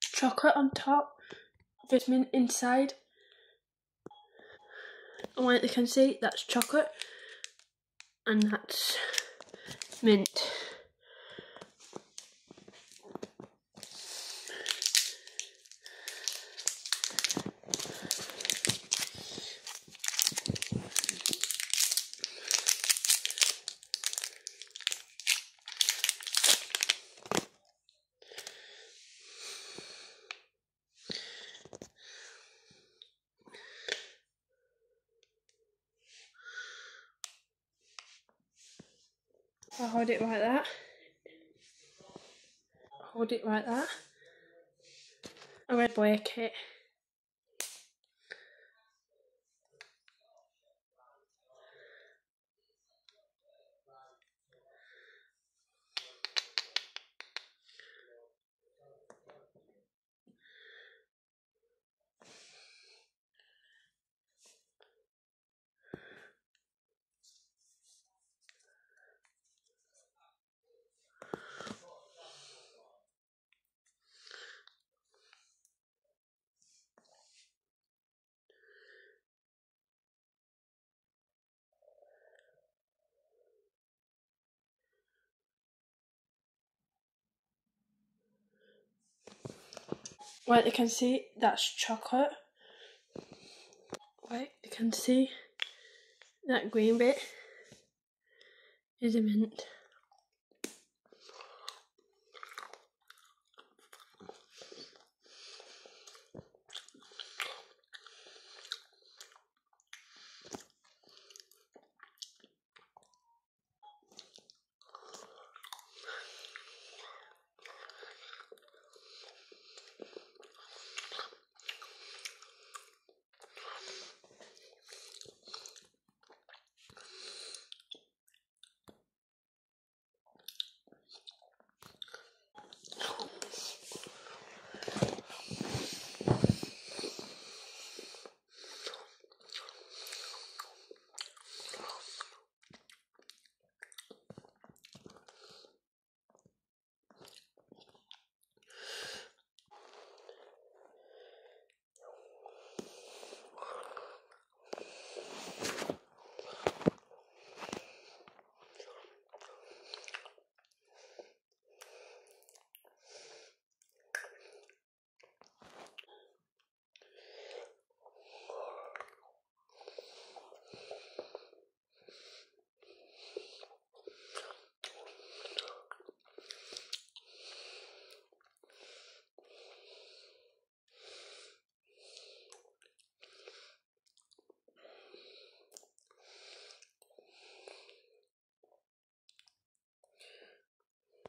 chocolate on top, with mint inside. And like you can see, that's chocolate, and that's mint. I hold it like that. Hold it like that. And I break it. Like you can see, that's chocolate. Like you can see, that green bit is a mint.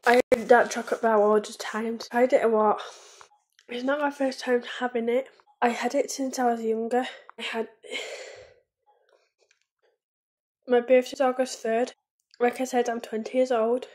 I had that chocolate bar all the time. I had it a lot. It's not my first time having it. I had it since I was younger. I had my birthday's August 3rd. Like I said, I'm 20 years old.